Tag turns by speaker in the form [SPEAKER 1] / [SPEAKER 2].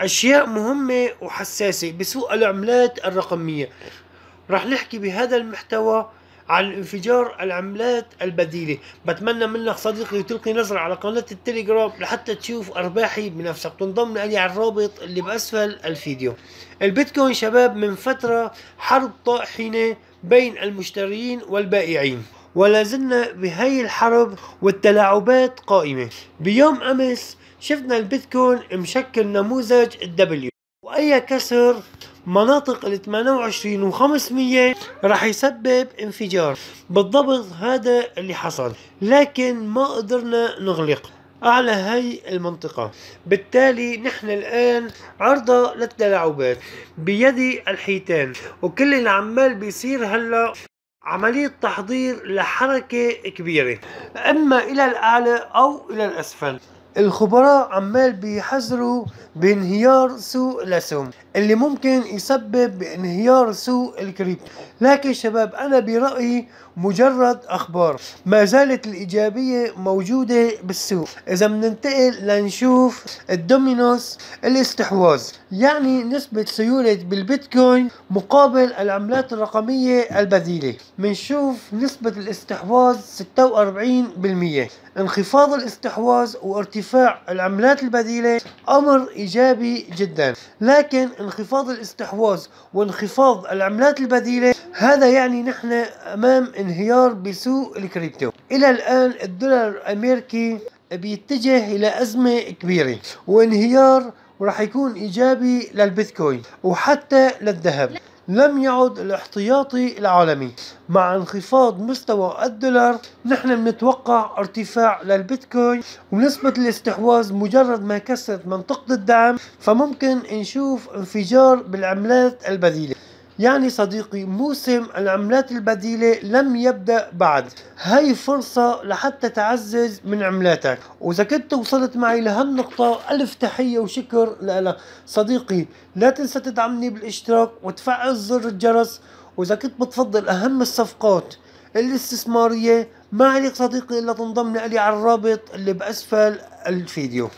[SPEAKER 1] أشياء مهمة وحساسة بسوق العملات الرقمية. رح نحكي بهذا المحتوى عن انفجار العملات البديلة. بتمنى منك صديقي تلقي نظرة على قناة التليجرام لحتى تشوف أرباحي بنفسك. تنضم لي على الرابط اللي بأسفل الفيديو. البيتكوين شباب من فترة حرب طاحنة بين المشترين والبائعين ولا زلنا بهي الحرب والتلاعبات قائمة. بيوم أمس شفنا البيتكوين مشكل نموذج الدبليو. وأي كسر مناطق ال 28 و500 راح يسبب انفجار. بالضبط هذا اللي حصل. لكن ما قدرنا نغلق. أعلى هي المنطقة. بالتالي نحن الآن عرضة للتلاعبات بيد الحيتان. وكل اللي عمال بيصير هلا عملية تحضير لحركة كبيرة. أما إلى الأعلى أو إلى الأسفل. الخبراء عمال بيحذروا بانهيار سوق الاسهم اللي ممكن يسبب بانهيار سوق الكريبتو لكن شباب أنا برأيي مجرد أخبار. ما زالت الإيجابية موجودة بالسوق. إذا بننتقل لنشوف ال dominance الاستحواذ. يعني نسبة سيوله بالبيتكوين مقابل العملات الرقمية البديله بنشوف نسبة الاستحواذ 46% انخفاض الاستحواذ وارتفاع العملات البديلة أمر إيجابي جدا. لكن انخفاض الاستحواذ وانخفاض العملات البديلة هذا يعني نحن أمام انهيار بسوق الكريبتو. إلى الآن الدولار الأمريكي بيتجه إلى أزمة كبيرة وانهيار وراح يكون إيجابي للبيتكوين وحتى للذهب. لم يعد الاحتياطي العالمي. مع انخفاض مستوى الدولار نحن بنتوقع ارتفاع للبيتكوين ونسبة الاستحواذ مجرد ما كسرت منطقة الدعم فممكن نشوف انفجار بالعملات البديلة يعني صديقي موسم العملات البديلة لم يبدأ بعد. هاي فرصة لحتى تعزز من عملاتك. وإذا كنت وصلت معي لهالنقطة ألف تحية وشكر لك. صديقي لا تنسى تدعمني بالاشتراك وتفعل زر الجرس. وإذا كنت بتفضل أهم الصفقات الاستثمارية ما عليك صديقي إلا تنضم لي على الرابط اللي بأسفل الفيديو.